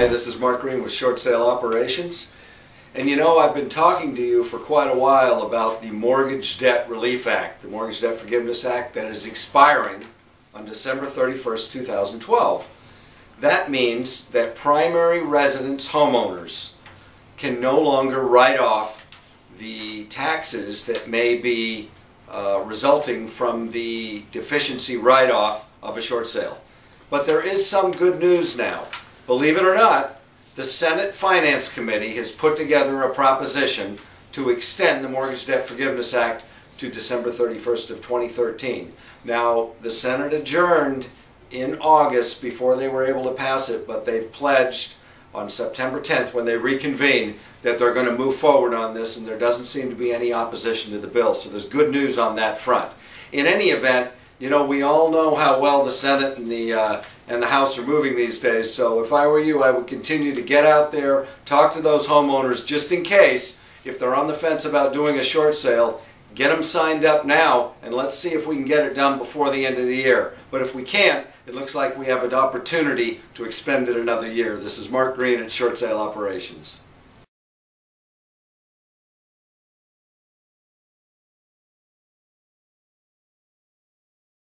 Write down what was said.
Hi, this is Mark Greene with Short Sale Operations. And you know, I've been talking to you for quite a while about the Mortgage Debt Relief Act, the Mortgage Debt Forgiveness Act that is expiring on December 31st, 2012. That means that primary residence homeowners can no longer write off the taxes that may be uh, resulting from the deficiency write-off of a short sale. But there is some good news now. Believe it or not, the Senate Finance Committee has put together a proposition to extend the Mortgage Debt Forgiveness Act to December 31st of 2013. Now, the Senate adjourned in August before they were able to pass it, but they've pledged on September 10th when they reconvene that they're going to move forward on this and there doesn't seem to be any opposition to the bill. So there's good news on that front. In any event, you know, we all know how well the Senate and the uh, and the House are moving these days. So if I were you, I would continue to get out there, talk to those homeowners just in case if they're on the fence about doing a short sale, get them signed up now and let's see if we can get it done before the end of the year. But if we can't, it looks like we have an opportunity to expend it another year. This is Mark Greene at Short Sale Operations.